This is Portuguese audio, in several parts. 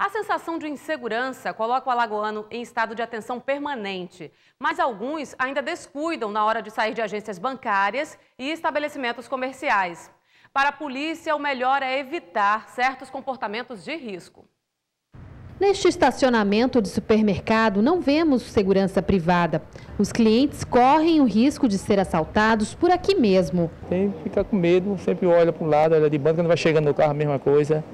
A sensação de insegurança coloca o alagoano em estado de atenção permanente, mas alguns ainda descuidam na hora de sair de agências bancárias e estabelecimentos comerciais. Para a polícia, o melhor é evitar certos comportamentos de risco. Neste estacionamento de supermercado, não vemos segurança privada. Os clientes correm o risco de ser assaltados por aqui mesmo. Tem que ficar com medo, sempre olha para um lado, olha de banco, quando vai chegando no carro, a mesma coisa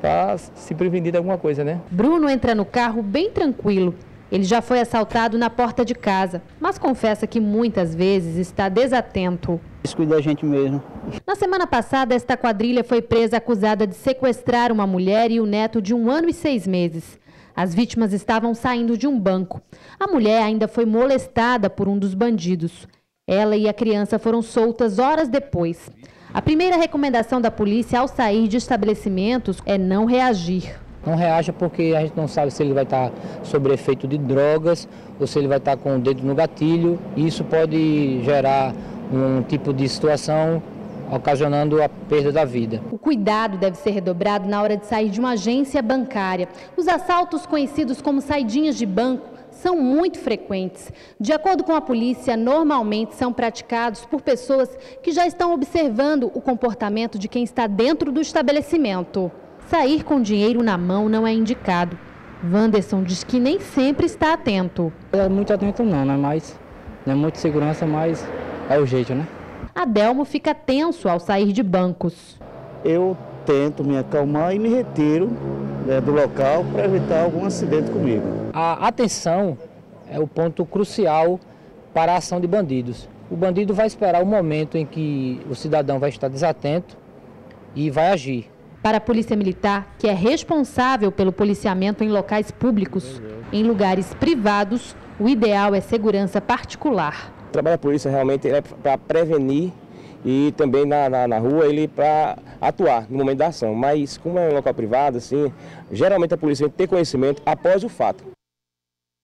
para se prevenir de alguma coisa, né? Bruno entra no carro bem tranquilo. Ele já foi assaltado na porta de casa, mas confessa que muitas vezes está desatento. Descuida a gente mesmo. Na semana passada, esta quadrilha foi presa acusada de sequestrar uma mulher e o neto de um ano e seis meses. As vítimas estavam saindo de um banco. A mulher ainda foi molestada por um dos bandidos. Ela e a criança foram soltas horas depois. A primeira recomendação da polícia ao sair de estabelecimentos é não reagir. Não reaja porque a gente não sabe se ele vai estar sob efeito de drogas ou se ele vai estar com o dedo no gatilho. E isso pode gerar um tipo de situação ocasionando a perda da vida. O cuidado deve ser redobrado na hora de sair de uma agência bancária. Os assaltos conhecidos como saidinhas de banco são muito frequentes. De acordo com a polícia, normalmente são praticados por pessoas que já estão observando o comportamento de quem está dentro do estabelecimento. Sair com dinheiro na mão não é indicado. Wanderson diz que nem sempre está atento. É muito atento não, né? Mas não é muito segurança, mas é o jeito, né? Adelmo fica tenso ao sair de bancos. Eu tento me acalmar e me retiro né, do local para evitar algum acidente comigo. A atenção é o ponto crucial para a ação de bandidos. O bandido vai esperar o momento em que o cidadão vai estar desatento e vai agir. Para a Polícia Militar, que é responsável pelo policiamento em locais públicos, em lugares privados, o ideal é segurança particular. O trabalho da polícia realmente é para prevenir e também na, na, na rua ele para atuar no momento da ação. Mas como é um local privado, assim, geralmente a polícia tem que ter conhecimento após o fato.